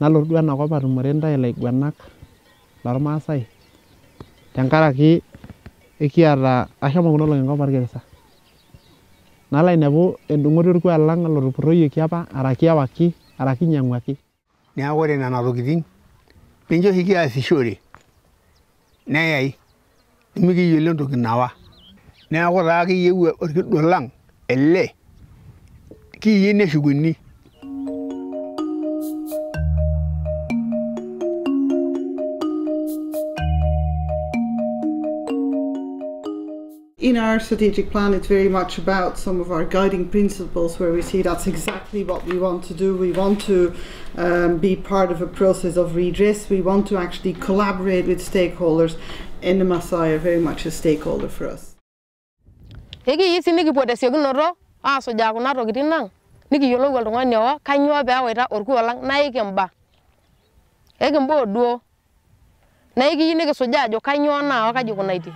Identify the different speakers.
Speaker 1: nalotu duo enakop atumore ntae ilaiguanak lormaasai tenkaraki ekiata ashomo kuna olong'i enkop orkirisa nalo ainepu endung'oto orkuak lang lotupurroyioki apa? Araki ewaki araki inyiang'uaki
Speaker 2: neeku ore nena tokiting ninche oshi kiasishore neyai nemikiyiolo entoki nawa neeku taa kiyieu orkidua lang ele kiyieu neshukuni
Speaker 3: In our strategic plan, it's very much about some of our guiding principles where we see that's exactly what we want to do. We want to um, be part of a process of redress. We want to actually collaborate with stakeholders, and the Maasai are very much a stakeholder for us.
Speaker 4: ekiyieu sii nikipuo tesiokinoto aasujaa kuna tokitin nang nikiyiolou oltung'ani owa kanyoo peewaita orkuak lang naa ikimba ekimbaa duo naa ekiyieu nikisujaa ajo kanyoo naawa kaji ikunaitie